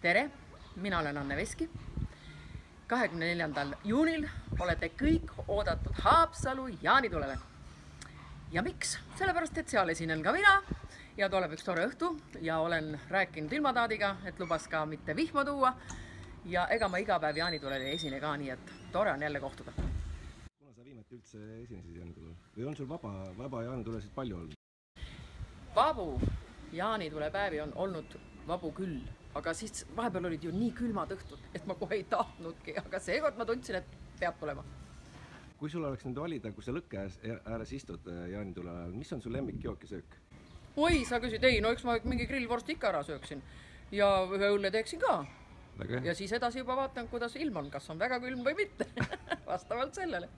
tere, mina olen Anne Veski. kahekümne neljandal juunil olete kõik oodatud Haapsalu jaanitulele. ja miks? sellepärast, et seal esinen ka mina ja tuleb üks tore õhtu ja olen rääkinud ilmataadiga, et lubas ka mitte vihma tuua. ja ega ma iga päev jaanitulel ei esine ka, nii et tore on jälle kohtuda. kuna sa viimati üldse esinesid jaanitulel või on sul vaba, vaba jaanitulesid palju olnud? vabu jaanitulepäevi on olnud vabu küll, aga siis vahepeal olid ju nii külmad õhtud, et ma kohe ei tahtnudki, aga seekord ma tundsin, et peab tulema. kui sul oleks nüüd valida, kui sa lõkke ääres, istud äh, jaanitule ajal, mis on su lemmikjook ja söök? oi, sa küsid, ei no eks ma mingi grillvorsti ikka ära sööksin ja ühe õlle teeksin ka. ja siis edasi juba vaatan, kuidas ilm on, kas on väga külm või mitte vastavalt sellele